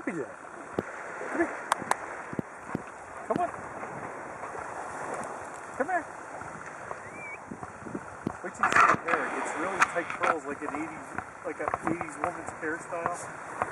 puppy there. Come here. Come on. Come here. Wait till you see the hair. It's really tight curls like an 80s, like a 80s woman's hairstyle.